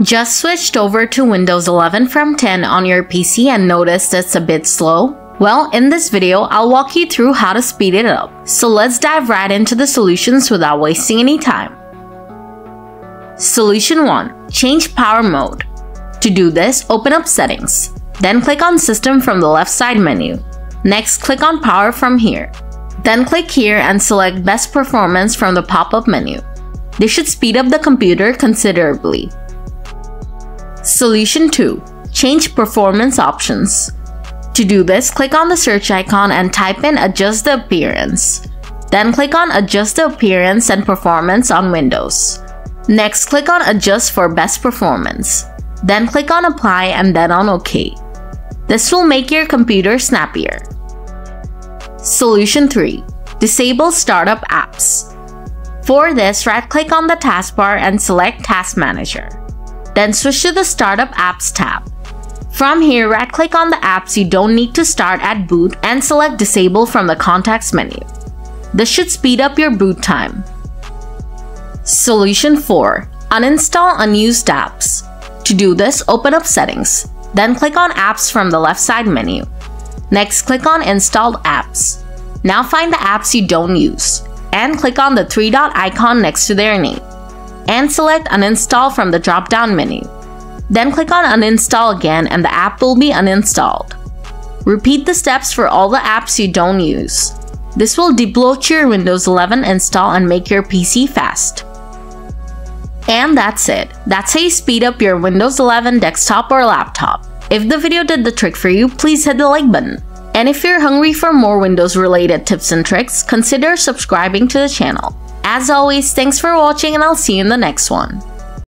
Just switched over to Windows 11 from 10 on your PC and noticed it's a bit slow? Well, in this video, I'll walk you through how to speed it up. So let's dive right into the solutions without wasting any time. Solution 1. Change power mode. To do this, open up Settings. Then click on System from the left side menu. Next, click on Power from here. Then click here and select Best Performance from the pop-up menu. This should speed up the computer considerably. Solution 2. Change performance options. To do this, click on the search icon and type in Adjust the Appearance. Then click on Adjust the Appearance and Performance on Windows. Next, click on Adjust for Best Performance. Then click on Apply and then on OK. This will make your computer snappier. Solution 3. Disable Startup Apps. For this, right-click on the taskbar and select Task Manager. Then switch to the Startup Apps tab. From here, right-click on the apps you don't need to start at boot and select Disable from the Context menu. This should speed up your boot time. Solution 4. Uninstall unused apps. To do this, open up Settings. Then click on Apps from the left side menu. Next, click on Installed Apps. Now find the apps you don't use, and click on the three dot icon next to their name and select uninstall from the drop down menu. Then click on uninstall again and the app will be uninstalled. Repeat the steps for all the apps you don't use. This will debloat your Windows 11 install and make your PC fast. And that's it. That's how you speed up your Windows 11 desktop or laptop. If the video did the trick for you, please hit the like button. And if you're hungry for more Windows related tips and tricks, consider subscribing to the channel. As always, thanks for watching and I'll see you in the next one.